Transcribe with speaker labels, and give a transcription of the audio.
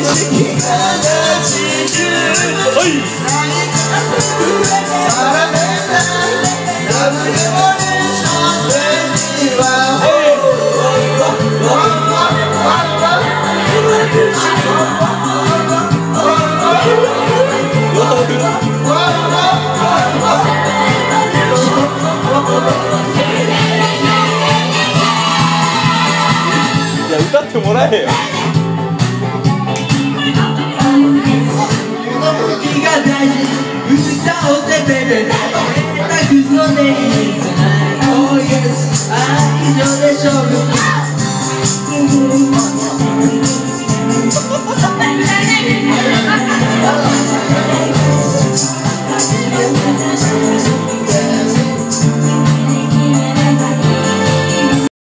Speaker 1: いや歌ってもらえよ。
Speaker 2: Oh yes, I know that you're